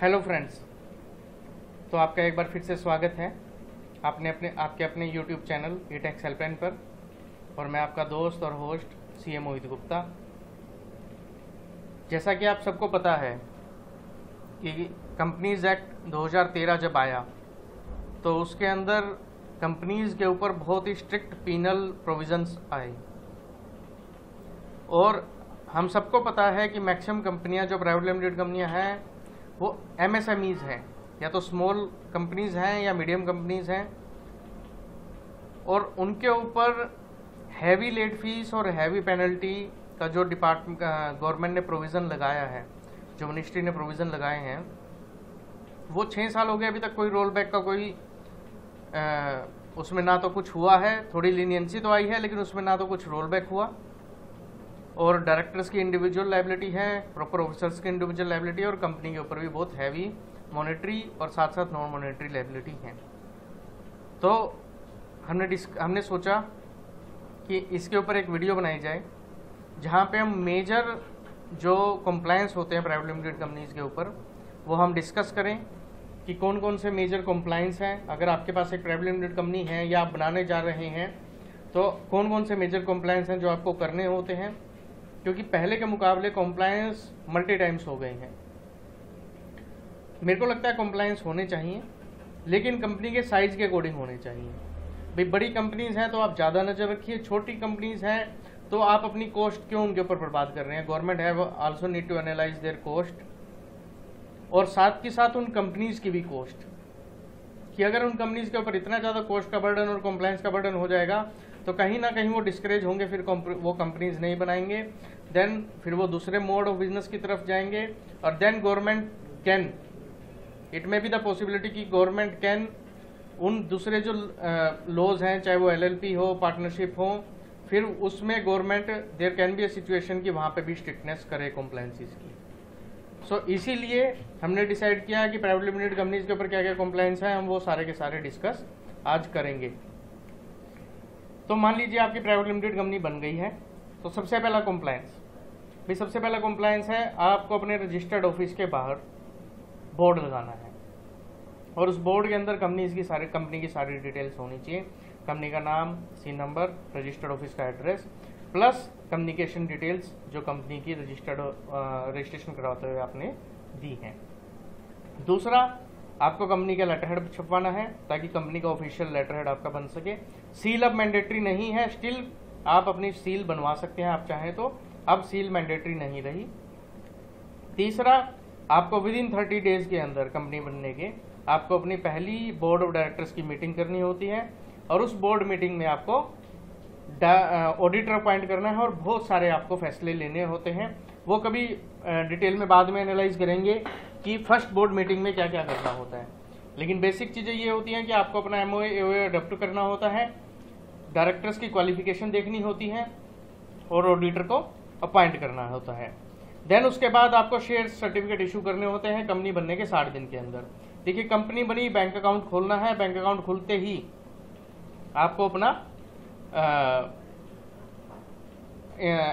Hello friends तो आपका एक बार फिर से स्वागत है आपने अपने, आपके अपने यूट्यूब चैनल ई हेल्पलाइन पर और मैं आपका दोस्त और host C M Mohit Gupta जैसा कि आप सबको पता है कि कंपनीज़ एक्ट 2013 जब आया तो उसके अंदर कंपनीज़ के ऊपर बहुत ही स्ट्रिक्ट पीनल प्रोविजंस आए। और हम सबको पता है कि मैक्सिमम कंपनियाँ जो प्राइवेट लिमिटेड कंपनियाँ हैं वो एम हैं या तो स्मॉल कंपनीज़ हैं या मीडियम कंपनीज़ हैं और उनके ऊपर हैवी लेट फ़ीस और हैवी पेनल्टी का जो डिपार्टमेंट गवर्नमेंट ने प्रोविज़न लगाया है जो मिनिस्ट्री ने प्रोविज़न लगाए हैं वो छः साल हो गए अभी तक कोई रोल बैक का कोई आ, उसमें ना तो कुछ हुआ है थोड़ी लीनियंसी तो आई है लेकिन उसमें ना तो कुछ रोल बैक हुआ। और डायरेक्टर्स की इंडिविजुअल लाइबिलिटी है प्रॉपर ऑफिसर्स की इंडिविजुअल लाइबिलिटी और कंपनी के ऊपर भी बहुत हैवी मॉनेटरी और साथ साथ नॉन मॉनेटरी लाइबिलिटी है। तो हमने हमने सोचा कि इसके ऊपर एक वीडियो बनाई जाए, जहाँ पे हम मेजर जो कंप्लायंस होते हैं प्राइवेट लिमिटेड कंपनीज़ के ऊपर, वो हम डिस्कस करें कि कौन कौन से मेजर कंप्लायंस हैं। अगर आपके पास एक प्राइवेट लिमिटेड कंपनी है या आप बनाने जा रहे हैं तो कौन कौन से मेजर कंप्लायंस हैं जो आपको करने होते हैं। क्योंकि पहले के मुकाबले कॉम्प्लायंस मल्टी टाइम्स हो गए हैं। मेरे को लगता है कॉम्प्लायंस होने चाहिए, लेकिन कंपनी के साइज़ के अकॉर्डिंग होने चाहिए। भाई, बड़ी कंपनीज़ हैं तो आप ज़्यादा नज़र रखिए, छोटी कंपनीज़ हैं तो आप अपनी कॉस्ट क्यों उनके ऊपर बर्बाद कर रहे हैं? Government have also need to analyse their cost और साथ के साथ उन कंपनीज़ की भी कॉस्ट कि अगर उन कंपनीज़ के ऊपर इतना ज़्यादा कॉस्ट का बर्डन और कॉम्प्लायंस का बर्डन हो जाएगा तो कहीं ना कहीं वो डिस्करेज होंगे फिर वो कंपनीज़ नहीं बनाएँगे। देन फिर वो दूसरे मोड ऑफ़ बिज़नेस की तरफ़ जाएँगे। और then government can it may be the possibility कि गवर्नमेंट कैन उन दूसरे जो लॉज हैं चाहे वो एलएलपी हो पार्टनरशिप हो फिर उसमें government there can be a situation कि वहाँ पे भी स्ट्रिक्टनेस करे कॉम्प्लाइंसिस की। सो so, इसीलिए हमने डिसाइड किया कि प्राइवेट लिमिटेड कंपनीज़ के ऊपर क्या क्या कॉम्प्लाइंस है हम वो सारे के सारे डिस्कस आज करेंगे। तो मान लीजिए आपकी प्राइवेट लिमिटेड कंपनी बन गई है तो सबसे पहला कॉम्प्लायंस भाई, सबसे पहला कॉम्प्लायंस है, आपको अपने रजिस्टर्ड ऑफ़िस के बाहर बोर्ड लगाना है। और उस बोर्ड के अंदर कंपनी की सारी कंपनी की सारी डिटेल्स होनी चाहिए। कंपनी का नाम सी नंबर रजिस्टर्ड ऑफ़िस का एड्रेस प्लस कम्युनिकेशन डिटेल्स जो कंपनी की रजिस्टर्ड रजिस्ट्रेशन करवाते हुए आपने दी हैं। दूसरा आपको कंपनी का लेटर हेड छपवाना है ताकि कंपनी का ऑफिशियल लेटर हेड आपका बन सके। सील अब मैंडेटरी नहीं है स्टिल आप अपनी सील बनवा सकते हैं, आप चाहें तो। अब सील मैंडेटरी नहीं रही। तीसरा, आपको विद इन थर्टी डेज़ के अंदर कंपनी बनने के, आपको अपनी पहली बोर्ड ऑफ़ डायरेक्टर्स की मीटिंग करनी होती है और उस बोर्ड मीटिंग में आपको ऑडिटर अपॉइंट करना है और बहुत सारे आपको फैसले लेने होते हैं। वो कभी डिटेल में बाद में एनालाइज करेंगे कि फ़र्स्ट बोर्ड मीटिंग में क्या क्या करना होता है। लेकिन बेसिक चीज़ें ये होती हैं कि आपको अपना एम ओ अडोप्ट करना होता है डायरेक्टर्स की क्वालिफिकेशन देखनी होती है, और ऑडिटर को अपॉइंट करना होता है। देन उसके बाद आपको शेयर सर्टिफिकेट इशू करने होते हैं कंपनी बनने के साठ दिन के अंदर। देखिए कंपनी बनी बैंक अकाउंट खोलना है बैंक अकाउंट खुलते ही आपको अपना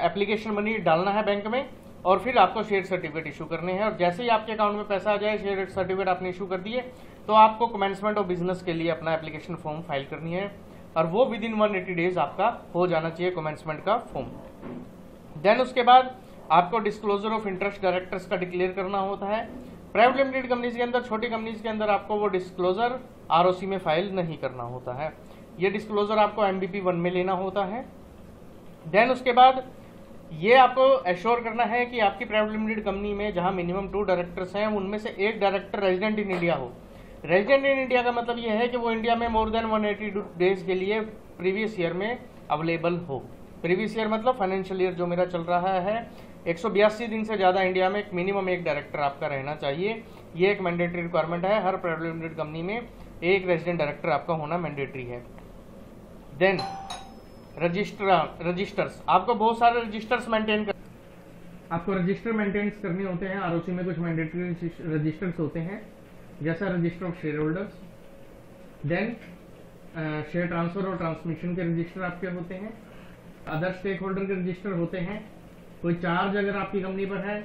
एप्लीकेशन बनी, डालना है बैंक में। और फिर आपको शेयर सर्टिफिकेट इशू करने हैं। और जैसे ही आपके अकाउंट में पैसा आ जाए शेयर सर्टिफिकेट आपने इशू कर दिए तो आपको कमेंसमेंट ऑफ़ बिज़नेस के लिए अपना एप्लीकेशन फॉर्म फ़ाइल करनी है। और वो within one eighty days आपका हो जाना चाहिए कमेंसमेंट का फॉर्म देन उसके बाद आपको डिस्क्लोजर ऑफ़ इंटरेस्ट डायरेक्टर्स का डिक्लेयर करना होता है। प्राइवेट लिमिटेड कंपनीज़ के अंदर, छोटी कंपनीज़ के अंदर आपको वो डिस्क्लोजर आरओसी में फ़ाइल नहीं करना होता है। ये डिस्क्लोजर आपको एमबीपी वन में लेना होता है। देन उसके बाद ये आपको एश्योर करना है कि आपकी प्राइवेट लिमिटेड कंपनी में जहाँ मिनिमम टू डायरेक्टर्स हैं, उनमें से एक डायरेक्टर रेजिडेंट इन इंडिया हो। रेजिडेंट इन इंडिया का मतलब ये है कि वो इंडिया में मोर देन 180 डेज़ के लिए प्रीवियस ईयर में अवेलेबल हो। प्रीवियस ईयर मतलब फाइनेंशियल ईयर जो मेरा चल रहा है, एक सौ बयासी दिन से ज़्यादा इंडिया में एक मिनिमम एक डायरेक्टर आपका रहना चाहिए। ये एक मैंडेटरी रिक्वायरमेंट है, हर प्राइवेट लिमिटेड कंपनी में एक रेजिडेंट डायरेक्टर आपका होना मैंडेटरी है। Then register registers. आपको बहुत सारे रजिस्टर्स मेंटेन कर आपको रजिस्टर मेंटेन करने होते हैं आरओसी में कुछ मैंडेटरी रजिस्टर्स होते हैं जैसा register of share holders then share transfer और ट्रांसमिशन के रजिस्टर आपके होते हैं अदर स्टेक होल्डर के रजिस्टर होते हैं कोई चार्ज अगर आपकी कंपनी पर है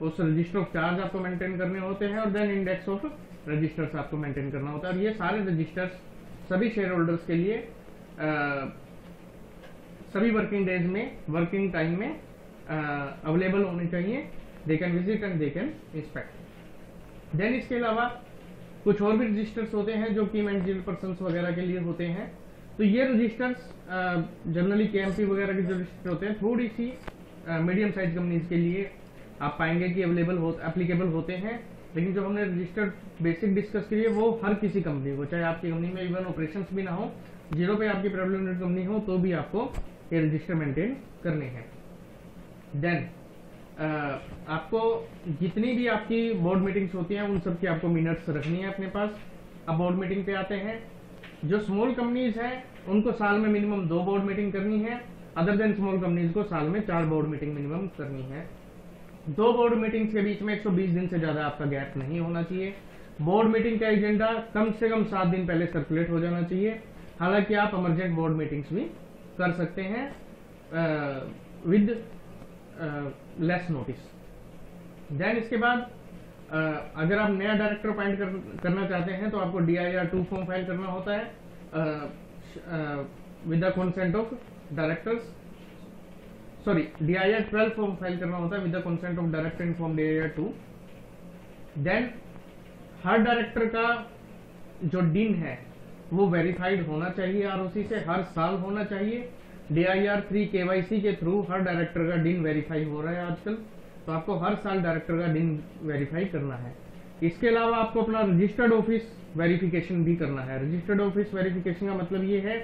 उस रजिस्टर ऑफ़ चार्ज आपको मेंटेन करने होते हैं और देन इंडेक्स ऑफ़ रजिस्टर्स आपको मेंटेन करना होता है। और ये सारे रजिस्टर्स सभी शेयर होल्डर्स के लिए आ, सभी वर्किंग डेज़ में वर्किंग टाइम में अवेलेबल होने चाहिए। They can visit and they can inspect then इसके अलावा कुछ और भी रजिस्टर्स होते हैं जो की मैनेजर पर्सन वगैरह के लिए होते हैं। तो ये रजिस्टर्स जनरली के वगैरह के जो रजिस्टर होते हैं, थोड़ी सी मीडियम साइज़ कंपनीज़ के लिए आप पाएँगे कि अवेलेबल हो एप्लीकेबल होते हैं। लेकिन जो हमने रजिस्टर्ड बेसिक डिस्कस की है, वो हर किसी कंपनी को, चाहे आपकी कंपनी में इवन ऑपरेशन भी ना हो ज़ीरो पे आपकी प्रॉब्लम कंपनी हो तो भी आपको ये रजिस्टर मेंटेन करने हैं। देन आपको जितनी भी आपकी बोर्ड मीटिंग्स होती हैं, उन सब की आपको मिनट्स रखनी है अपने पास। अब बोर्ड मीटिंग पे आते हैं। जो स्मॉल कंपनीज़ हैं, उनको साल में मिनिमम दो बोर्ड मीटिंग करनी है। अदर देन स्मॉल कंपनीज़ को साल में चार बोर्ड मीटिंग मिनिमम करनी है। दो बोर्ड मीटिंग्स के बीच में 120 दिन से ज़्यादा आपका गैप नहीं होना चाहिए। बोर्ड मीटिंग का एजेंडा कम से कम सात दिन पहले सर्कुलेट हो जाना चाहिए। हालाँकि आप अमरजेंट बोर्ड मीटिंग्स भी कर सकते हैं विद लेस नोटिस देन इसके बाद uh, अगर आप नया डायरेक्टर अपॉइंट कर, करना चाहते हैं तो आपको D I R two form file करना होता है with the consent of directors sorry D I R twelve form file करना होता है with the consent of director in form D I R two then her director का जो डिन है वो वेरीफाइड होना चाहिए आरओसी से, हर साल होना चाहिए। D I R three KYC के थ्रू हर डायरेक्टर का डिन वेरीफाई हो रहा है आजकल। तो आपको हर साल डायरेक्टर का डिन वेरीफाई करना है। इसके अलावा आपको अपना रजिस्टर्ड ऑफ़िस वेरिफिकेशन भी करना है। रजिस्टर्ड ऑफ़िस वेरिफिकेशन का मतलब ये है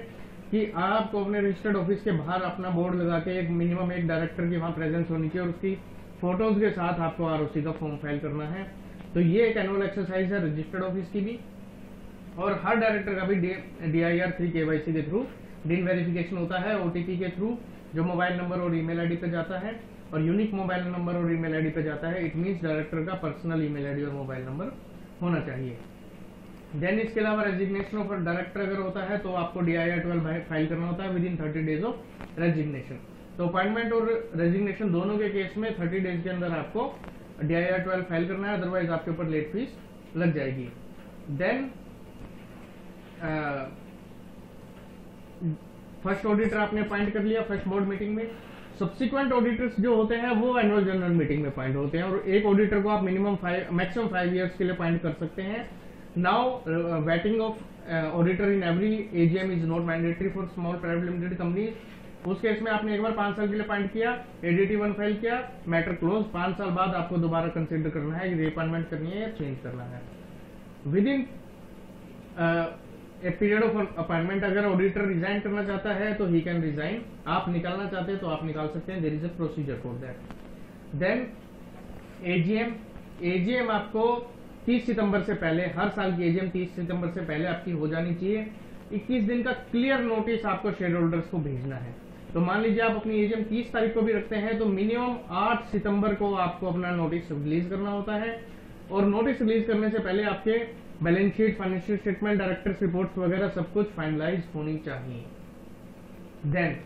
कि आपको अपने रजिस्टर्ड ऑफ़िस के बाहर अपना बोर्ड लगा के एक मिनिमम एक डायरेक्टर की वहाँ प्रेजेंस होनी चाहिए और उसकी फ़ोटोज़ के साथ आपको आरओसी का फॉर्म फ़ाइल करना है। तो ये एक एनुअल एक्सरसाइज है रजिस्टर्ड ऑफ़िस की भी। और हर डायरेक्टर का भी D I R three K Y के थ्रू डिन वेरिफिकेशन होता है ओटीपी के थ्रू जो मोबाइल नंबर और ईमेल आईडी पे जाता है और यूनिक मोबाइल नंबर और ईमेल आईडी पे जाता है इट मीन डायरेक्टर का पर्सनल ईमेल आईडी और मोबाइल नंबर होना चाहिए। देन इसके अलावा रेजिग्नेशन ऑफ़ डायरेक्टर अगर होता है तो आपको डी आई फ़ाइल करना होता है within thirty days of resignation तो अपॉइंटमेंट और रेजिग्नेशन दोनों के केस में थर्टी डेज़ के अंदर आपको D I R twelve file करना है अदरवाइज़ आपके ऊपर लेट फ़ीस लग जाएगी। देन फ़र्स्ट ऑडिटर आपने अपॉइंट कर लिया फ़र्स्ट बोर्ड मीटिंग में। सब्सिक्वेंट ऑडिटर्स जो होते हैं, वो एनुअल जनरल मीटिंग में अपॉइंट होते हैं और एक ऑडिटर को आप minimum five maximum five years के लिए अपॉइंट कर सकते हैं। Now waiting of auditor in every AGM is not mandatory for small private limited company उस केस में आपने एक बार पाँच साल के लिए अपॉइंट किया एडीटी वन फ़ाइल किया मैटर क्लोज पाँच साल बाद आपको दोबारा कंसिडर करना है रिअपॉइंटमेंट करनी है या चेंज करना है। Within a period of appointment अगर ऑडिटर रिजाइन करना चाहता है तो ही कैन रिजाइन आप निकालना चाहते हैं तो आप निकाल सकते हैं. There is a procedure for that then AGM AGM आपको 30 सितंबर से पहले, हर साल की एजीएम 30 सितंबर से पहले आपकी हो जानी चाहिए. 21 दिन का क्लियर नोटिस आपको शेयर होल्डर्स को भेजना है. तो मान लीजिए आप अपनी एजीएम 30 तारीख को भी रखते हैं तो मिनिमम 8 सितंबर को आपको अपना नोटिस रिलीज़ करना होता है. और नोटिस रिलीज़ करने से पहले आपके balance sheet financial statement directors reports वगैरह सब कुछ फाइनलाइज होनी चाहिए। देन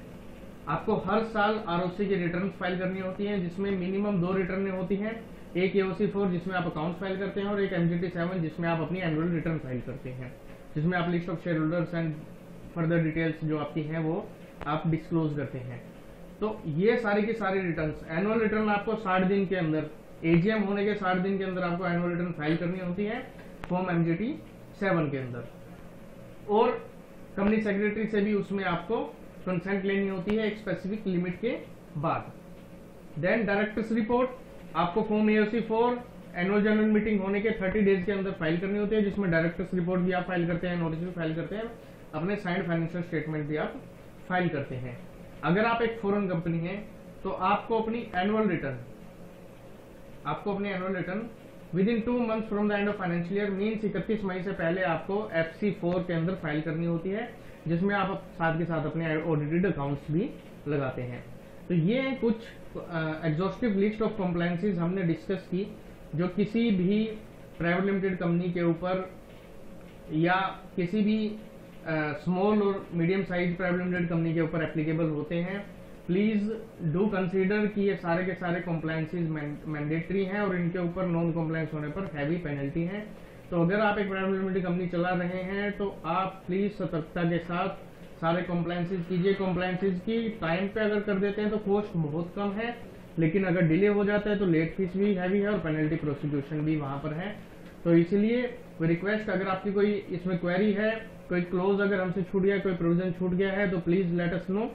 आपको हर साल आरओसी की रिटर्न फ़ाइल करनी होती है, जिसमें मिनिमम दो रिटर्न होती हैं। एक एओसी फोर जिसमें आप अकाउंट फ़ाइल करते हैं, और एक एमजीटी सेवन जिसमें आप अपनी एनुअल रिटर्न फ़ाइल करते हैं। जिसमें आप list of share holders and further details जो आपकी हैं, वो आप डिस्क्लोज करते हैं। तो ये सारी की सारी रिटर्न एनुअल रिटर्न आपको साठ दिन के अंदर एजीएम होने के साठ दिन के अंदर आपको एनुअल रिटर्न फ़ाइल करनी होती है फॉर्म एमजीटी सेवन के अंदर। और कंपनी सेक्रेटरी से भी उसमें आपको कंसेंट लेनी होती है एक स्पेसिफिक लिमिट के बाद। देन डायरेक्टर्स रिपोर्ट आपको form AOC four annual general meeting होने के 30 डेज़ के अंदर फ़ाइल करनी होती है, जिसमें डायरेक्टर्स रिपोर्ट भी आप फ़ाइल करते हैं नोटिस भी फ़ाइल करते हैं, अपने साइंड फाइनेंशियल स्टेटमेंट भी आप फ़ाइल करते हैं। अगर आप एक फॉरन कंपनी है तो आपको अपनी एनुअल रिटर्न आपको अपनी annual return within two month from the end of financial year mean इकतीस मई से पहले आपको एफ़ सी फोर के अंदर फ़ाइल करनी होती है, जिसमें आप साथ के साथ अपने ऑडिटेड अकाउंट्स भी लगाते हैं। तो ये कुछ एग्जॉस्टिव लिस्ट ऑफ़ कॉम्प्लाइंसेज हमने डिस्कस की, जो किसी भी प्राइवेट लिमिटेड कंपनी के ऊपर या किसी भी स्मॉल और medium size private limited company के ऊपर एप्लीकेबल होते हैं। प्लीज़ डू कंसीडर कि ये सारे के सारे कॉम्प्लाइंसेज मैंडेटरी हैं और इनके ऊपर नॉन कॉम्प्लाइंस होने पर हैवी पेनल्टी है। तो अगर आप एक प्राइवेट लिमिटेड कंपनी चला रहे हैं तो आप प्लीज़ सतर्कता के साथ सारे कॉम्प्लाइंसेज कीजिए। कॉम्प्लाइंसेज की टाइम पे अगर कर देते हैं तो कॉस्ट बहुत कम है। लेकिन अगर डिले हो जाता है तो लेट फ़ीस भी हैवी है और पेनल्टी प्रोसिक्यूशन भी वहाँ पर है। तो इसलिए रिक्वेस्ट अगर आपकी कोई इसमें क्वेरी है, कोई क्लोज अगर हमसे छूट गया, कोई प्रोविज़न छूट गया है तो प्लीज़ लेट अस नो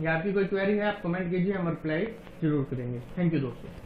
या आपकी कोई क्वेरी है, आप कमेंट कीजिए, हम रिप्लाई ज़रूर करेंगे। थैंक यू दोस्तों।